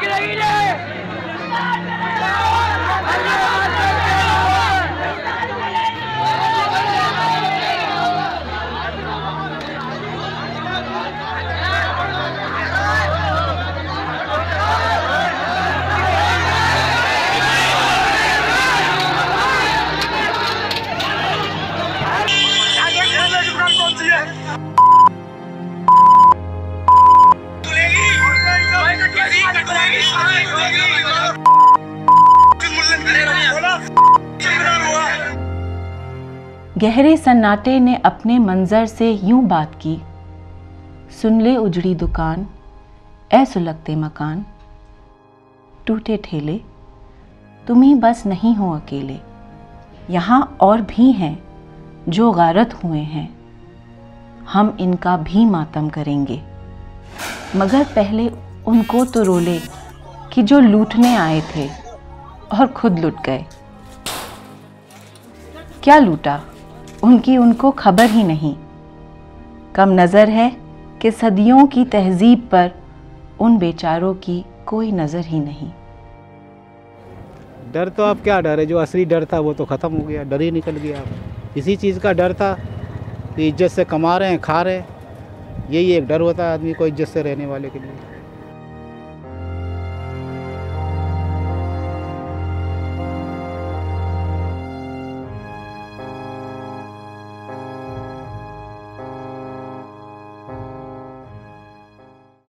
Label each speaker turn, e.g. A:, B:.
A: दिख रही है Yeah. गहरे सन्नाटे ने अपने मंजर से यूँ बात की। सुन ले उजड़ी दुकान, ऐ सुलगते मकान। टूटे ठेले, तुम ही बस नहीं हो अकेले। यहाँ और भी हैं जो गारत हुए हैं। हम इनका भी मातम करेंगे। मगर पहले उनको तो रोले कि जो लूटने आए थे और खुद लुट गए। क्या लूटा? उनकी उनको खबर ही नहीं। कम नज़र है कि सदियों की तहजीब पर उन बेचारों की कोई नज़र ही नहीं।
B: डर तो आप क्या डर है? जो असली डर था वो तो ख़त्म हो गया, डर ही निकल गया। इसी चीज़ का डर था कि इज़्ज़त से कमा रहे हैं, खा रहे हैं। यही एक डर होता है आदमी को इज़्ज़त से रहने वाले के लिए।